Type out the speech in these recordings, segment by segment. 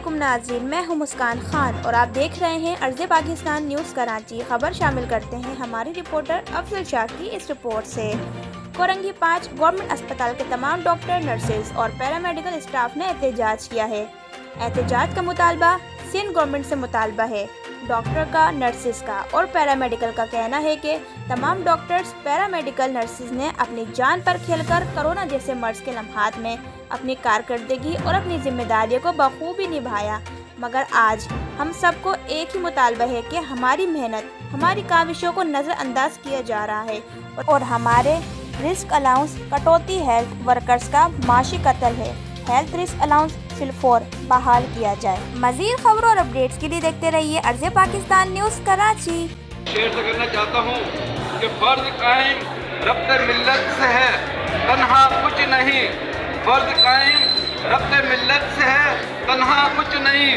असलम नाजरीन, मैं हूँ मुस्कान खान और आप देख रहे हैं अर्ज़ पाकिस्तान न्यूज़ कराची। खबर शामिल करते हैं हमारे रिपोर्टर अफजल शाह की इस रिपोर्ट से। कोरंगी पाँच गवर्नमेंट अस्पताल के तमाम डॉक्टर नर्सेज और पैरामेडिकल स्टाफ ने एहतजाज किया है। एहतजाज का मुतालबा सिंध गवर्नमेंट से मुतालबा है। डॉक्टर का, नर्सिस का और पैरामेडिकल का कहना है कि तमाम डॉक्टर्स, पैरामेडिकल नर्सिस ने अपनी जान पर खेलकर कोरोना जैसे मर्ज के लम्हात में अपनी कारकर्दगी और अपनी जिम्मेदारियों को बखूबी निभाया। मगर आज हम सबको एक ही मुतालबा है कि हमारी मेहनत, हमारी काविशों को नज़रअंदाज किया जा रहा है और हमारे रिस्क अलाउंस कटौती हेल्थ वर्कर्स का माशी कत्ल है। हेल्थ रिस्क अलाउंस फिलफोर बहाल किया जाए। मजीद खबरों और अपडेट्स के लिए देखते रहिए अर्ज़ पाकिस्तान न्यूज़ कराची। शेयर करना चाहता हूँ कि फ़र्ज़ कायम रब्त मिल्लत से है, तनहा कुछ नहीं। फ़र्ज़ कायम रब्त मिल्लत से है, तनहा कुछ नहीं।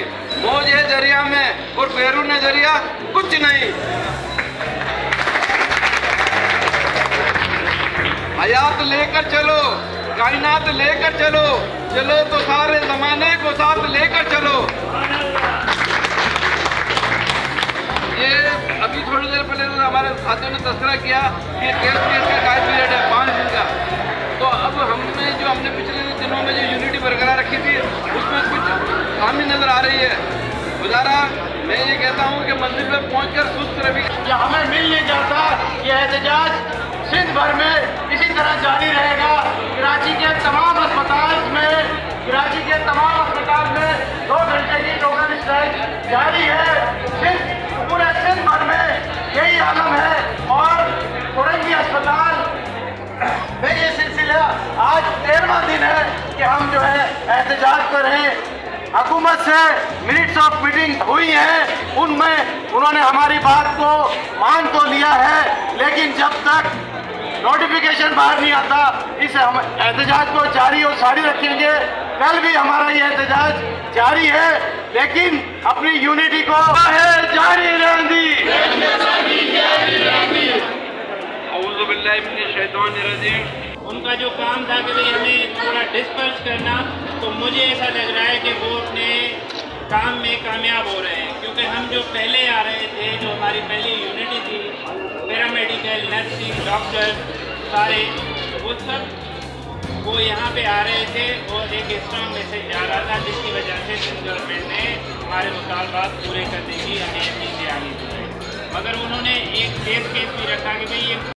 मौज है दरिया में और बैरून दरिया कुछ नहीं। हयात लेकर चलो, कायनात लेकर चलो। चलो तो सारे जमाने को साथ लेकर चलो। ये अभी थोड़ी देर पहले हमारे साथियों ने तस्करा किया कि टेस्ट केस का टाइम पीरियड है, पाँच दिन का। तो अब हमने जो हमने पिछले दिनों में जो यूनिटी बरकरार रखी थी, उसमें कुछ खामी नज़र आ रही है। गुजारा, मैं ये कहता हूँ कि मंदिर पर पहुँच कर सुस्त रवि हमें मिल नहीं जाता ये एहतजाज सिंध भर में जारी है। सिंध पूरे सिंध भर में यही आलम है और कुरंगी अस्पताल में ये सिलसिला आज तेरहवा दिन है कि हम जो है एहतजाज कर रहे हैं। हुकूमत से मिनट्स ऑफ़ मीटिंग हुई है। उनमें उन्होंने हमारी बात को मान तो लिया है, लेकिन जब तक नोटिफिकेशन बाहर नहीं आता। इस हम एहतजाज को जारी और सारी रखेंगे। कल भी हमारा ये एहतजाज जारी है लेकिन अपनी यूनिटी को है जारी रहती उनका जो काम था कि भाई हमें थोड़ा डिस्पर्स करना तो मुझे ऐसा लग रहा है कि वो अपने काम में कामयाब हो रहे हैं, क्योंकि हम जो पहले आ रहे थे, जो हमारी पहली यूनिटी थी पैरामेडिकल नर्सिंग डॉक्टर सारे, वो सब, वो यहाँ पे आ रहे थे और एक स्ट्रॉन्ग मैसेज आ रहा था, जिसकी वजह से सिंध गवर्नमेंट ने हमारे मुतालबात पूरे करने की हमें नीचे आगे दी मगर उन्होंने एक केस केस भी रखा कि भाई ये